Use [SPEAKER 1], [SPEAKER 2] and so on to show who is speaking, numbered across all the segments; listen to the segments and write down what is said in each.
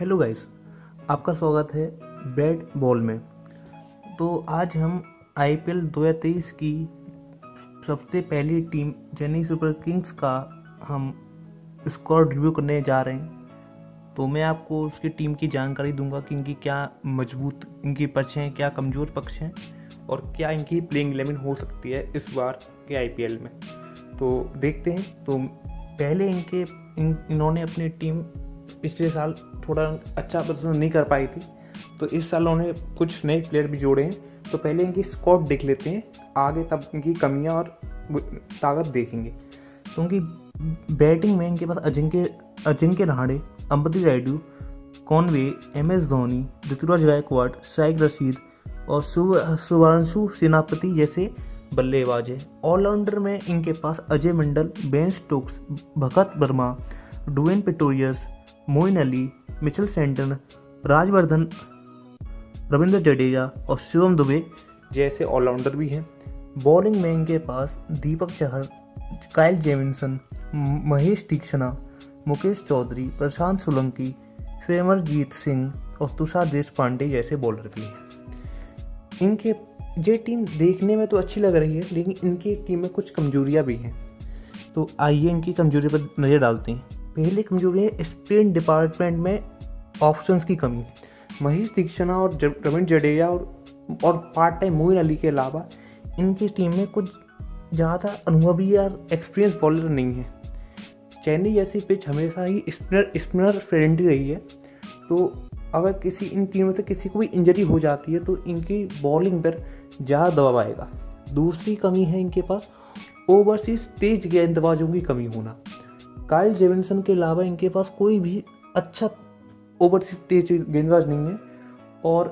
[SPEAKER 1] Hello guys आपका स्वागत है बैट बॉल में। तो आज हम आईपीएल 2023 की सबसे पहली टीम चेन्नई सुपर किंग्स का हम स्कोर रिव्यू करने जा रहे हैं। तो मैं आपको उसकी टीम की जानकारी दूँगा कि इनकी क्या मज़बूत, इनकी पक्ष हैं, क्या कमज़ोर पक्ष हैं और क्या इनकी प्लेइंग इलेवन हो सकती है इस बार के आईपीएल में। तो देखते हैं। तो पहले इनके, इन, इन्होंने अपनी टीम पिछले साल थोड़ा अच्छा प्रदर्शन नहीं कर पाई थी तो इस साल उन्होंने कुछ नए प्लेयर भी जोड़े हैं। तो पहले इनकी स्कॉट देख लेते हैं, आगे तब इनकी कमियाँ और ताकत देखेंगे। क्योंकि तो बैटिंग में इनके पास Ajinkya Ajinkya Rahane Ambati Rayudu, Conway, M S Dhoni, Ruturaj Gaikwad, Shaik Rasheed और सुवंशु सेनापति जैसे बल्लेबाज हैं। ऑलराउंडर में इनके पास Ajay Mandal Ben Stokes Bhagat Varma Dwaine Pretorius Moeen Ali Mitchell Santner, Rajvardhan, Ravindra Jadeja और शिवम दुबे जैसे ऑलराउंडर भी हैं। बॉलिंग में इनके पास दीपक चहर कायल जेमिनसन महेश तीक्षणा मुकेश चौधरी, प्रशांत सोलंकी, सेमरजीत सिंह और तुषार देश पांडे जैसे बॉलर भी हैं। इनके, ये टीम देखने में तो अच्छी लग रही है, लेकिन इनकी टीम में कुछ कमजोरियाँ भी हैं। तो आइए इनकी कमज़ोरी पर नज़र डालते हैं। पहली कमज़ोरी है स्पिन डिपार्टमेंट में ऑप्शंस की कमी। महेश दीक्षणा और रविंद्र जडेजा और और पार्ट टाइम मोइन अली के अलावा इनकी टीम में कुछ ज़्यादा अनुभवी या एक्सपीरियंस बॉलर नहीं है। चेन्नई जैसी पिच हमेशा ही स्पिनर स्पिनर फ्रेंडली रही है। तो अगर किसी, इन टीम से किसी को भी इंजरी हो जाती है तो इनकी बॉलिंग पर ज़्यादा दबाव आएगा। दूसरी कमी है इनके पास ओवरसीज तेज गेंदबाजों की कमी होना। काइल जेविनसन के अलावा इनके पास कोई भी अच्छा ओवरसीज तेज गेंदबाज नहीं है। और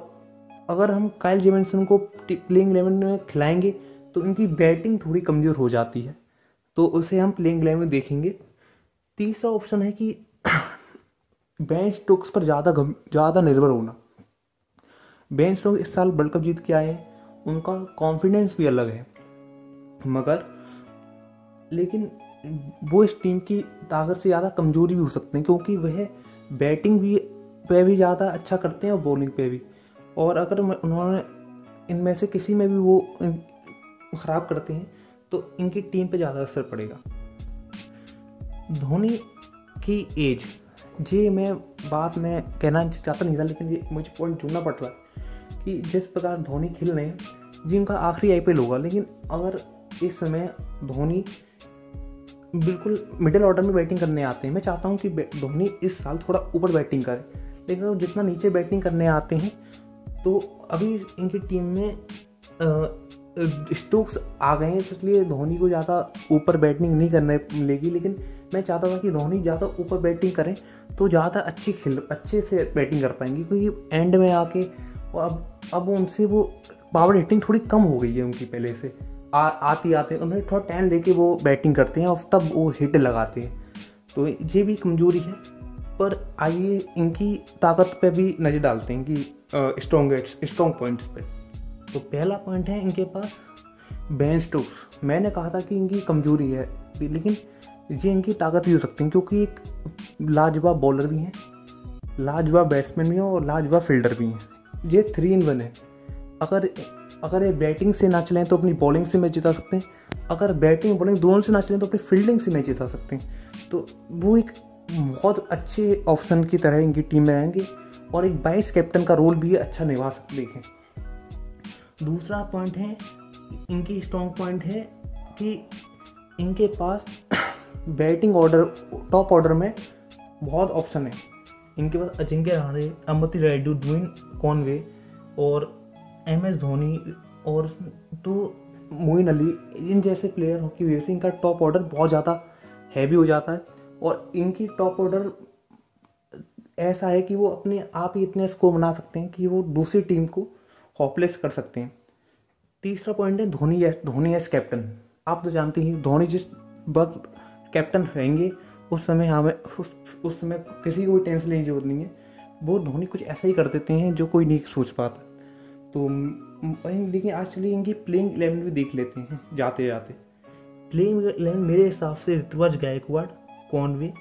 [SPEAKER 1] अगर हम काइल जेविनसन को प्लेइंग इलेवन में खिलाएँगे तो इनकी बैटिंग थोड़ी कमज़ोर हो जाती है। तो उसे हम प्लेइंग इलेवन में देखेंगे। तीसरा ऑप्शन है कि बेंच स्टोक्स पर ज़्यादा ज़्यादा निर्भर होना। बेंच स्टोक्स इस साल वर्ल्ड कप जीत के आए हैं। उनका कॉन्फिडेंस भी अलग है, मगर लेकिन वो इस टीम की ताकत से ज़्यादा कमज़ोरी भी हो सकते हैं, क्योंकि वह बैटिंग भी, पे भी ज़्यादा अच्छा करते हैं और बॉलिंग पे भी। और अगर उन्होंने इनमें से किसी में भी वो ख़राब करते हैं तो इनकी टीम पे ज़्यादा असर पड़ेगा। धोनी की एज जी मैं बात, मैं कहना चाहता नहीं था, लेकिन ये मुझे पॉइंट चुनना पड़ रहा है कि जिस प्रकार धोनी खेल रहे हैं, जी उनका आखिरी आईपीएल होगा, लेकिन अगर इस समय धोनी बिल्कुल मिडिल ऑर्डर में बैटिंग करने आते हैं। मैं चाहता हूँ कि धोनी इस साल थोड़ा ऊपर बैटिंग करे। लेकिन वो जितना नीचे बैटिंग करने आते हैं तो अभी इनकी टीम में स्टोक्स आ गए हैं, इसलिए धोनी को ज़्यादा ऊपर बैटिंग नहीं करने मिलेगी लेकिन मैं चाहता था कि धोनी ज़्यादा ऊपर बैटिंग करें तो ज़्यादा अच्छी खेल, अच्छे से बैटिंग कर पाएँगे। क्योंकि एंड में आके, अब अब उनसे वो पावर हिटिंग थोड़ी कम हो गई है उनकी पहले से। आ, आती आते उन्हें थोड़ा टाइम लेके वो बैटिंग करते हैं और तब वो हिट लगाते हैं। तो ये भी कमज़ोरी है पर आइए इनकी ताकत पे भी नज़र डालते हैं कि स्ट्रॉन्ग स्ट्रॉन्ग पॉइंट्स पे। तो पहला पॉइंट है इनके पास बेन स्टोक्स मैंने कहा था कि इनकी कमज़ोरी है लेकिन ये इनकी ताकत भी हो सकती है क्योंकि एक लाजवाब बॉलर भी हैं लाजवाब बैट्समैन भी हैं और लाजवाब फील्डर भी हैं। ये थ्री इन वन है। अगर अगर ये बैटिंग से ना चलें तो अपनी बॉलिंग से मैच जिता सकते हैं। अगर बैटिंग बॉलिंग दोनों से ना चलें तो अपनी फील्डिंग से मैच जिता सकते हैं। तो वो एक बहुत अच्छे ऑप्शन की तरह इनकी टीम में आएँगे और एक वाइस कैप्टन का रोल भी अच्छा निभा सकते हैं दूसरा पॉइंट है, इनकी स्ट्रॉन्ग पॉइंट है कि इनके पास बैटिंग ऑर्डर टॉप ऑर्डर में बहुत ऑप्शन है। इनके पास अजिंक्य रहाणे, अमति रायडू ड्विन कॉनवे और एम एस धोनी और तो मोइन अली इन जैसे प्लेयर की वजह से इनका टॉप ऑर्डर बहुत ज़्यादा हैवी हो जाता है और इनकी टॉप ऑर्डर ऐसा है कि वो अपने आप ही इतने स्कोर बना सकते हैं कि वो दूसरी टीम को हॉपलेस कर सकते हैं। तीसरा पॉइंट है धोनी धोनी एस कैप्टन आप तो जानते हैं धोनी जिस वक्त कैप्टन रहेंगे उस समय हमें उस, उस समय किसी को भी टेंशन लेने की ज़रूरत नहीं है। वो धोनी कुछ ऐसा ही कर देते हैं जो कोई नहीं सोच पाता। तो लेकिन आज चलिए इनकी प्लेइंग इलेवन भी देख लेते हैं, जाते जाते। प्लेइंग इलेवन मेरे हिसाब से Ruturaj Gaikwad Conway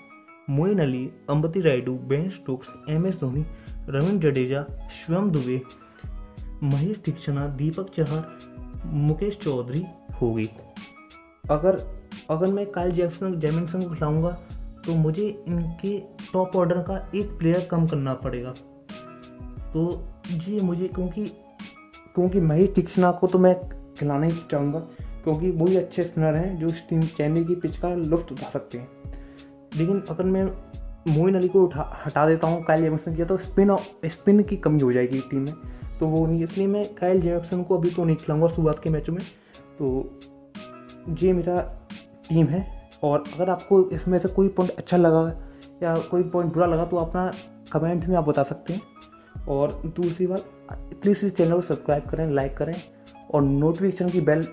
[SPEAKER 1] Moeen Ali, Ambati Rayudu Ben Stokes M S Dhoni, Ravindra Jadeja, Shivam Dube, Maheesh Theekshana, Deepak Chahar, Mukesh Choudhary होगी अगर अगर मैं काइल जैक्सन जैमिनसन को खिलाऊँगा तो मुझे इनके टॉप ऑर्डर का एक प्लेयर कम करना पड़ेगा। तो जी, मुझे क्योंकि क्योंकि महेश दीक्षणा को तो मैं खिलाना ही चाहूँगा, क्योंकि वही अच्छे स्पिनर हैं जो इस टीम चेन्नई की पिच का लुफ्त उठा सकते हैं। लेकिन अगर मैं मोइन अली को उठा, हटा देता हूँ काइल जेमिक्सन किया तो स्पिन स्पिन की कमी हो जाएगी टीम में। तो वो नहीं, इसलिए मैं कायल जेमसन को अभी तो नहीं खिलाऊँगा शुरुआत के मैचों में। तो ये मेरा टीम है, और अगर आपको इसमें से कोई पॉइंट अच्छा लगा या कोई पॉइंट बुरा लगा तो अपना कमेंट में आप बता सकते हैं। और दूसरी बात प्लीज़ इस चैनल को सब्सक्राइब करें लाइक करें और नोटिफिकेशन की बेल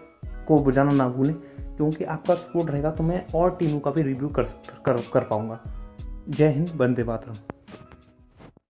[SPEAKER 1] को बजाना ना भूलें क्योंकि आपका सपोर्ट रहेगा तो मैं और टीमों का भी रिव्यू कर कर, कर पाऊँगा। जय हिंद वंदे मातरम।